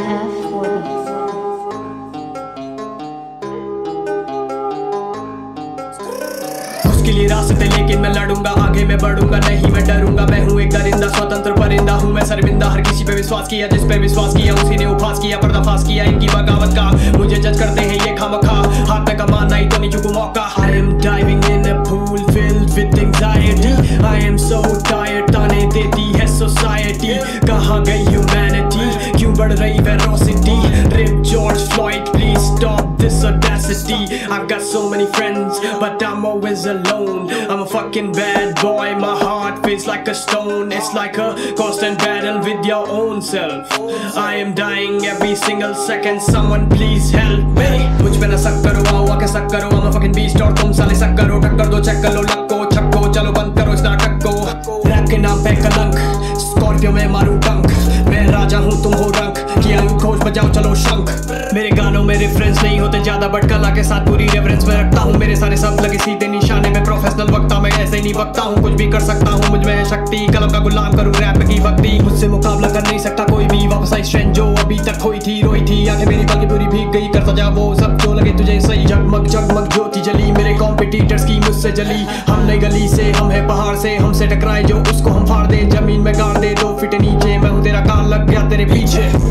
F4 मुश्किल रास्ते लेकिन मैं लड़ूँगा, आगे मैं बढ़ूँगा, नहीं मैं डरूँगा। मैं हूँ एक दरिंदा, स्वतंत्र परिंदा हूँ मैं, शर्मिंदा, हर किसी पे विश्वास किया, जिस पे विश्वास किया, उसी ने उपहास किया, पर्दाफाश किया, इनकी बगावत का। मुझे जज करते हैं ये खामखा। हाथ पे कमान नहीं तो नहीं चुकू मौका। I am diving in a pool filled with anxiety. I am so tired, ताने देती है society कहाँ गई humanity क्यों बढ़ रही velocity Rip George Floyd please stop this audacity I've got so many friends but I'm always alone I'm a fucking bad boy my heart feels like a stone It's like a constant battle with your own self I am dying every single second someone please help me मुझ पे न शक करो आओ आके शक करो I'm a fucking beast और तुम साले शक करो टक्कर दो चेक कर लो लक्को छक्को चलो बंद करो इस नाटक को रैप के नाम पे कलंक स्कॉर्पियो में मारू मेरे रेफरेंस नहीं होते, ज़्यादा बट कला के साथ पूरी रेफरेंस में रखता हूँ। मेरे सारे सब लगे सीधे निशाने में प्रोफेशनल वक्ता, मैं ऐसे नहीं वक्ता हूँ। कुछ भी कर सकता हूँ, मुझमें है शक्ति। कलम का गुलाम करूँ रैप की भक्ति। मुझसे मुकाबला कर नहीं सकता कोई भी। वापस आई स्ट्रेंथ जो अभी तक खोई थी, रोई थी। आँखें मेरी पल पूरी भीग गई करता जा वो सब जो लगे तुझे सही। जगमग जगमग ज्योति जली, मेरे कॉम्पिटिटर्स की मुझसे जली। हम नहीं गली से, हम है पहाड़ से। हमसे टकराए जो उसको हम फाड़ दे। ज़मीन में गाड़ दे, दो फिट नीचे। मैं हूँ तेरा कान लग गया तेरे पीछे।